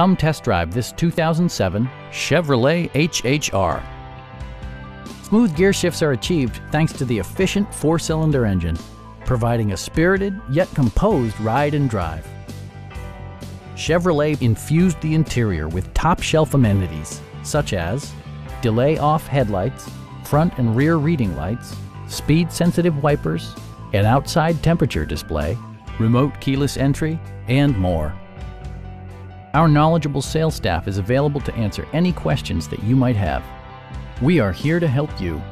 Come test drive this 2007 Chevrolet HHR. Smooth gear shifts are achieved thanks to the efficient four-cylinder engine, providing a spirited yet composed ride and drive. Chevrolet infused the interior with top-shelf amenities such as delay off headlights, front and rear reading lights, speed-sensitive wipers, an outside temperature display, remote keyless entry, and more. Our knowledgeable sales staff is available to answer any questions that you might have. We are here to help you